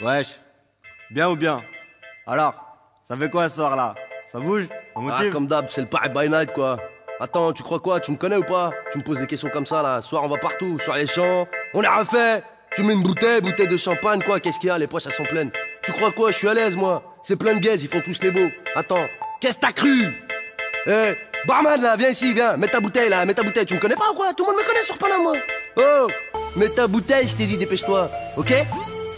Wesh, bien ou bien? Alors, ça fait quoi ce soir là Ça bouge? On Ah, comme d'hab, c'est le pareil by night quoi. Attends, tu crois quoi? Tu me connais ou pas? Tu me poses des questions comme ça là. Ce soir, on va partout, sur les champs. On est refait. Tu mets une bouteille, bouteille de champagne, quoi Qu'est-ce qu'il y a? Les poches, elles sont pleines. Tu crois quoi? Je suis à l'aise, moi. C'est plein de gays, ils font tous les beaux. Attends, qu'est-ce que t'as cru? Eh, barman là, viens ici, viens. Mets ta bouteille là, mets ta bouteille. Tu me connais pas ou quoi? Tout le monde me connaît sur Panama, moi. Oh, mets ta bouteille, je t'ai dit, dépêche-toi. Ok?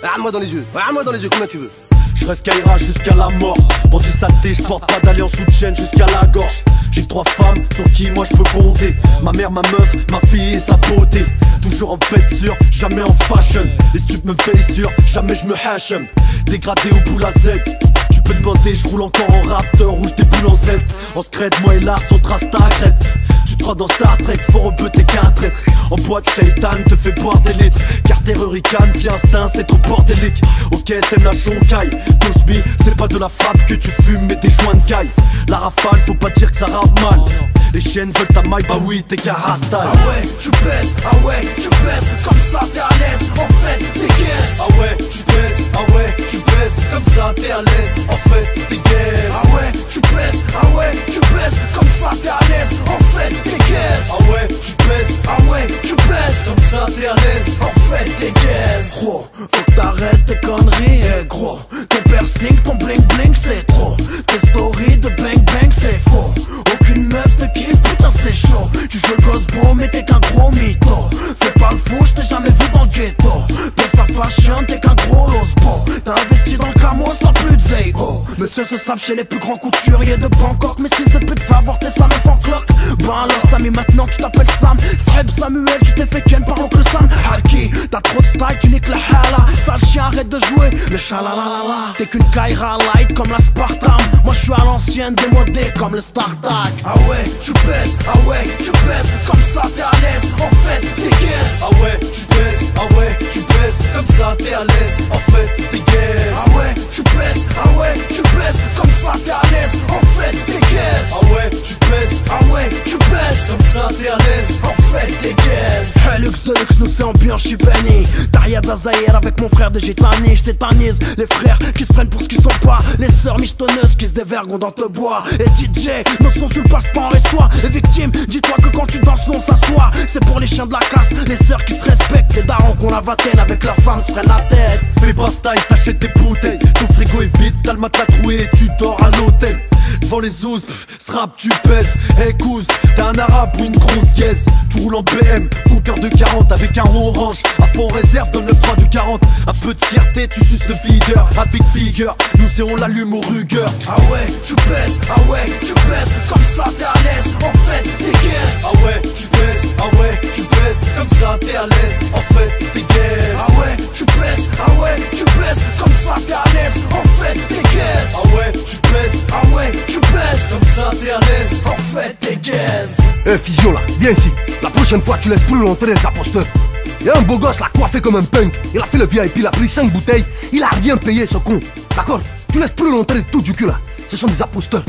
Regarde-moi dans les yeux. Regarde-moi dans les yeux, combien tu veux. Je reste Kaira jusqu'à la mort. Bandit saleté, je porte pas d'alliance ou de chaîne jusqu'à la gorge. J'ai trois femmes sur qui moi je peux compter. Ma mère, ma meuf, ma fille et sa beauté. Toujours en fait sûr, jamais en fashion. Les stupes me fait sûr, jamais je me hachem Dégradé au bout la Z Tu peux demander, je roule encore en raptor rouge des boules en Z En scred, moi et Lars on trace ta crête tu te crois dans Star Trek, faut rebuter qu'un traître En boîte, Shaitan te fait boire des litres. Car t'es hurricane, viens instinct, c'est trop bordélique. Ok, t'aimes la choncaille. Cosby, c'est pas de la frappe que tu fumes mais des joints de caille. La rafale, faut pas dire que ça rappe mal. Les chiennes veulent ta maille, bah oui, t'es carataille Ah ouais, tu pèses, ah ouais, tu pèses. Comme ça t'es à l'aise, en fait t'es guesse Ah ouais, tu pèses, t'arrêtes tes conneries, eh, gros. Ton piercing, ton bling bling c'est trop. Tes stories de bang bang c'est faux. Aucune meuf te kiffe, putain c'est chaud. Tu joues le gosse mais t'es qu'un gros mytho. Fais pas le fou, j't'ai jamais vu dans le ghetto. Ta fashion, t'es qu'un gros losbo T'as investi dans le camos, t'as plus de oh, Monsieur se sape chez les plus grands couturiers de Bangkok. Mes fils de pute fais avoir tes Sam en clock Ben alors Samy maintenant tu t'appelles Sam. Saheb Samuel, tu t'es fait ken par l'oncle Sam t'as trop de style, tu niques la hala Sale chien arrête de jouer, le chalalalala T'es qu'une Kaira light comme la Spartan. Moi je suis à l'ancienne démodée comme le Startag Ah ouais, tu pèses, ah ouais, tu pèses. Comme ça t'es à l'aise, en fait t'es guesse Ah ouais, tu pèses, ah ouais, tu pèses. Comme ça t'es à l'aise, en fait t'es guesse Ah ouais, tu pèses, ah ouais, tu pèses. Comme ça t'es à l'aise, en fait t'es guesse Ah ouais, tu ah ouais, tu pèses Comme ça l'aise, en fait t'es guesse Lux de luxe nous fait ambiance Chibani Daria Dazaïr avec mon frère de Gitani J'tétanise les frères qui se prennent pour ce qu'ils sont pas. Les sœurs michetonneuses qui se dévergont dans te bois. Et DJ, notre son tu le passes pas en reçoit. Les victimes, dis-toi que quand tu danses non s'assoit C'est pour les chiens de la casse, les sœurs qui se respectent. Les darons qu'on la vataine avec leurs femmes se prennent la tête. Fais pas style, t'achètes des bouteilles. Ton frigo est vide, t'as le matelas troué et tu dors à l'hôtel Devant les ouzes, strap tu pèses. Hey couze, t'es un arabe ou une grosse guise Tu roules en BM, compteur de 40 avec un rond orange. À fond réserve dans le 9-3 du 40 Un peu de fierté, tu suces le feeder Avec figure, nous c'est on l'allume au rugueur. Ah ouais, tu pèses, ah ouais, tu pèses. Comme ça t'es à l'aise, l'aise, en fait t'es Eh là, viens ici. La prochaine fois, tu laisses plus entrer les imposteurs. Y'a un beau gosse là coiffé comme un punk. Il a fait le VIP, il a pris 5 bouteilles. Il a rien payé ce con. D'accord? Tu laisses plus l'entrée tout du cul là. Ce sont des imposteurs.